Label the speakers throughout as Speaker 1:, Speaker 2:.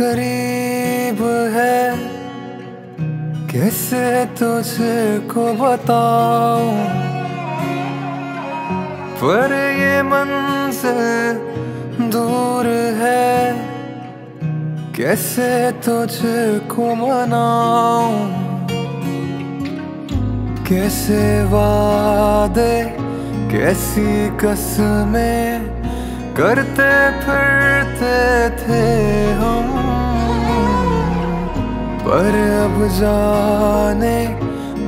Speaker 1: करीब है। कैसे तुझको बताऊँ? पर ये मन से दूर है। कैसे तुझको मनाऊं? कैसे वादे, कैसी कसमें? करते फिरते थे हम। पर अब जाने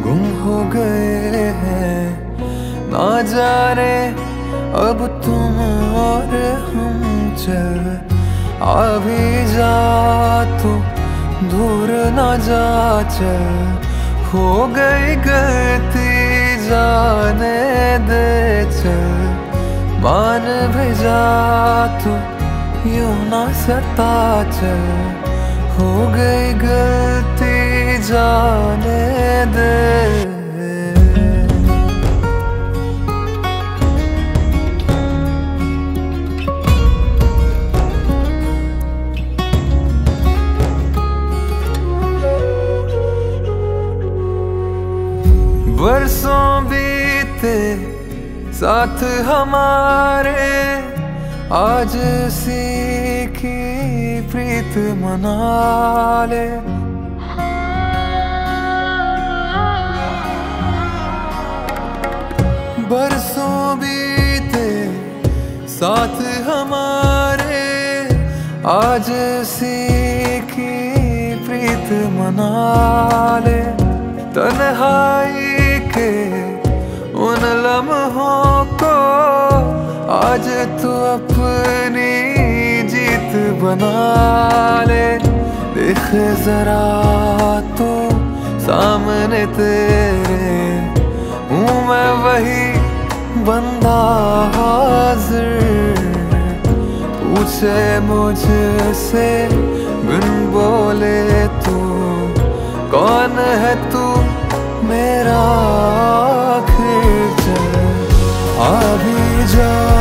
Speaker 1: गुम हो गए हैं। ना जाने अब तुम और हम चल। अभी जा तू दूर ना जा चल। हो गई गलती जाने दे चल। मान भेजा तू यूँ ना सता चल हो गई गलती जाने दे। बरसों बीते साथ हमारे आज सीखी प्रीत मना ले। बरसों बीते, साथ हमारे आज सीखी प्रीत मना ले। आज तू अपनी जीत बना ले। देख जरा तू सामने तेरे। हूँ मैं वही बंदा हाजिर। पूछे मुझसे, बिन बोले तू, कौन है तू मेरा आखिर? आ भी जा।